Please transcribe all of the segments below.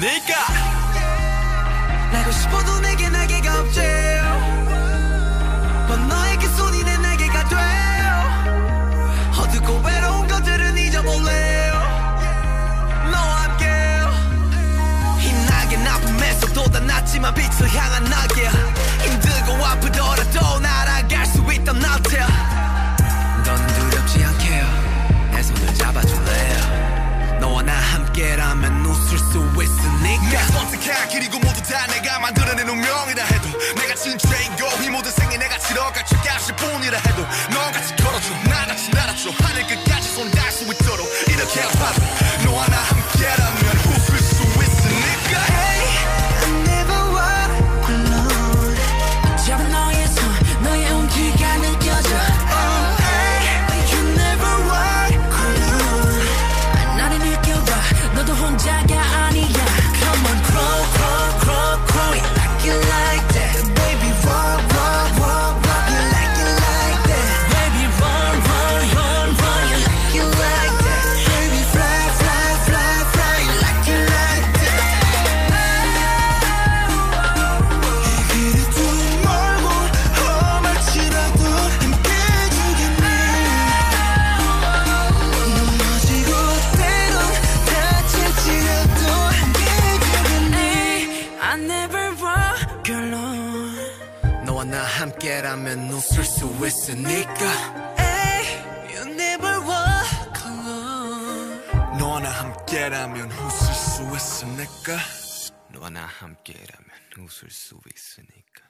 내가 내고 싶어도 내게 나게가 수 있으니까 내가 선택한 길이고 모두 다 내가 만들어낸 운명이라 해도 내가 진죄이고 이 모든 생에 내가 치러갈 죄값일 뿐이라 해도 alone 너와 나 함께라면 웃을 수 있으니까. Hey, you never walk alone. 너와 나 함께라면 웃을 수 있으니까. 너와 나 함께라면 웃을 수 있으니까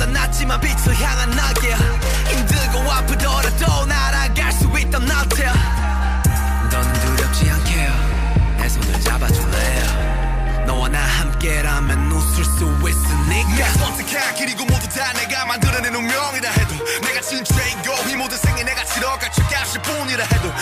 나쁨에서 돋아났지만 빛을 향한 낙이야 힘들고 아프더라도 날아갈 수 있던 나태야 넌 두렵지 않게요. 내 손을 잡아줄래요 너와 나 함께라면 웃을 수 있으니까. 내가 선택한 길이고 모두 다 내가 만들어낸 운명이라 해도 내가 진죄이고 이 모든 생에 내가 치러갈 죄값일 뿐이라 해도